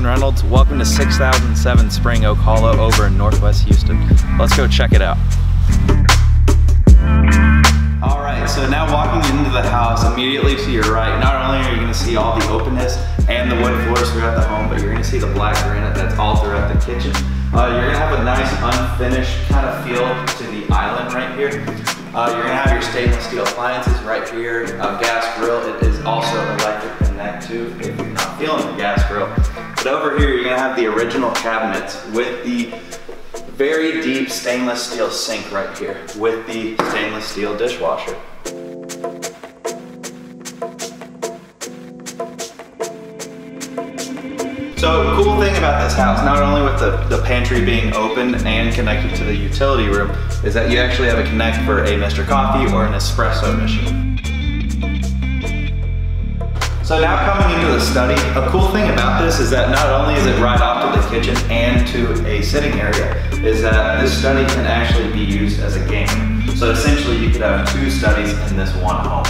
Logan Reynolds. Welcome to 6007 Spring Oak Hollow over in Northwest Houston. Let's go check it out. All right, so now walking into the house, immediately to your right, not only are you gonna see all the openness and the wood floors throughout the home, but you're gonna see the black granite that's all throughout the kitchen. Uh, you're gonna have a nice unfinished kind of feel to the island right here. Uh, you're gonna have your stainless steel appliances right here. Uh, gas grill, it is also electric that too, if you're not feeling the gas over here, you're gonna have the original cabinets with the very deep stainless steel sink right here with the stainless steel dishwasher. So cool thing about this house, not only with the, the pantry being open and connected to the utility room, is that you actually have a connect for a Mr. Coffee or an espresso machine. So now coming into the study, a cool thing about this is that not only is it right off to the kitchen and to a sitting area, is that this study can actually be used as a game. So essentially you could have two studies in this one home.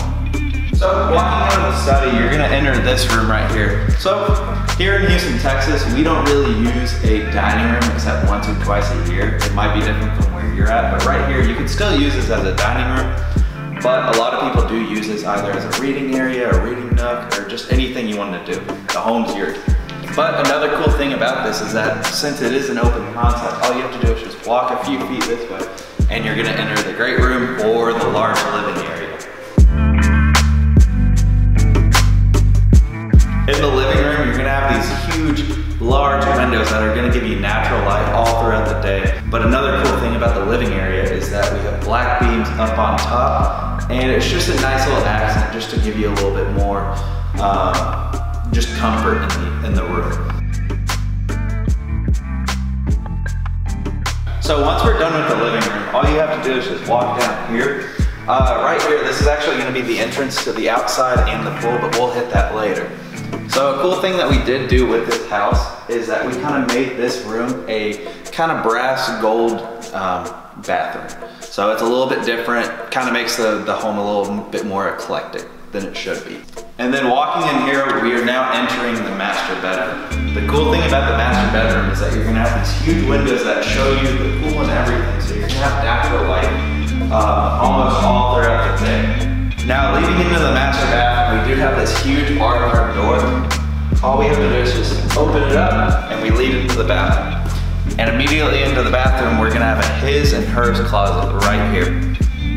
So walking into the study, you're gonna enter this room right here. So here in Houston, Texas, we don't really use a dining room except once or twice a year. It might be different from where you're at, but right here, you can still use this as a dining room. But a lot of people do use this either as a reading area, a reading nook, or just anything you want to do. The home's yours. But another cool thing about this is that since it is an open concept, all you have to do is just walk a few feet this way, and you're gonna enter the great room or the large living area. In the living room, you're gonna have these huge, large windows that are gonna give you natural light all throughout the day. But another cool thing about the living area is that we have black beams up on top, and it's just a nice little accent just to give you a little bit more uh, just comfort in the, in the room. So once we're done with the living room, all you have to do is just walk down here. Uh, right here, this is actually gonna be the entrance to the outside and the pool, but we'll hit that later. So a cool thing that we did do with this house is that we kind of made this room a kind of brass gold um, bathroom. So it's a little bit different, kind of makes the, the home a little bit more eclectic than it should be. And then walking in here, we are now entering the master bedroom. The cool thing about the master bedroom is that you're gonna have these huge windows that show you the pool and everything. So you're gonna have natural light uh, almost all throughout the day. Now leading into the master bath, we do have this huge bar door. All we have to do is just open it up and we lead into the bathroom. And immediately into the bathroom, we're gonna have a his and hers closet right here.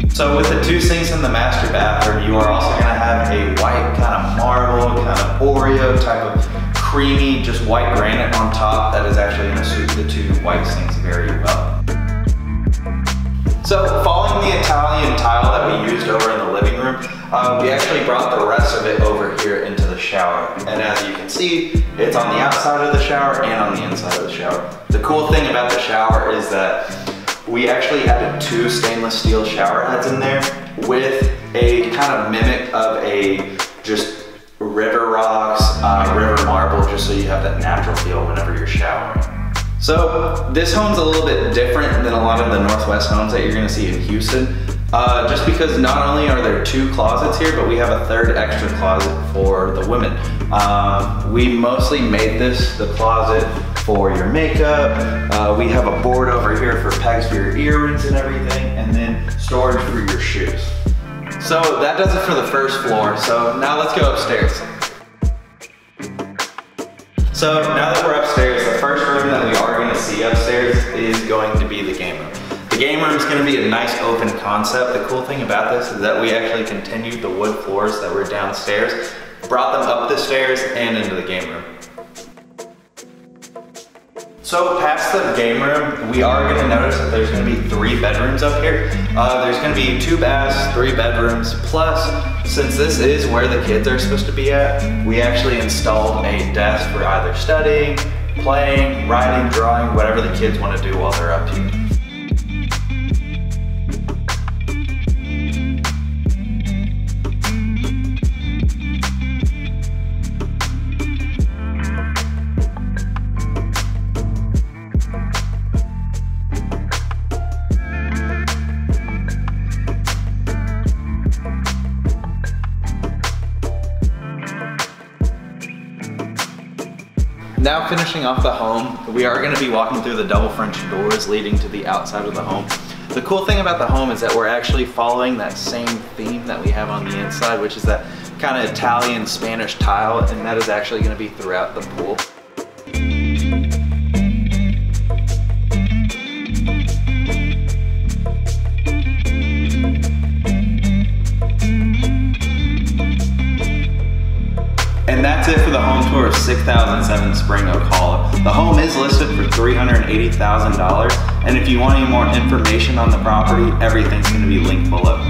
So with the two sinks in the master bathroom, you are also gonna have a white kind of marble, kind of Oreo type of creamy, just white granite on top that is actually gonna suit the two white sinks very well. So following the uh, we actually brought the rest of it over here into the shower. And as you can see, it's on the outside of the shower and on the inside of the shower. The cool thing about the shower is that we actually added two stainless steel shower heads in there with a kind of mimic of a just river rocks, uh, river marble, just so you have that natural feel whenever you're showering. So this home's a little bit different than a lot of the Northwest homes that you're gonna see in Houston. Uh, just because not only are there two closets here, but we have a third extra closet for the women. Uh, we mostly made this the closet for your makeup. Uh, we have a board over here for pegs for your earrings and everything, and then storage for your shoes. So that does it for the first floor. So now let's go upstairs. So now that we're upstairs, the first room that we are gonna see upstairs is going to be the game room. The game room is gonna be a nice open concept. The cool thing about this is that we actually continued the wood floors that were downstairs, brought them up the stairs and into the game room. So past the game room, we are gonna notice that there's gonna be three bedrooms up here. Uh, there's gonna be two baths, three bedrooms, plus since this is where the kids are supposed to be at, we actually installed a desk for either studying, playing, writing, drawing, whatever the kids wanna do while they're up here. Now finishing off the home, we are gonna be walking through the double French doors leading to the outside of the home. The cool thing about the home is that we're actually following that same theme that we have on the inside, which is that kind of Italian Spanish tile, and that is actually gonna be throughout the pool. It for the home tour of 6007 Spring Oak Hollow. The home is listed for $380,000. And if you want any more information on the property, everything's gonna be linked below.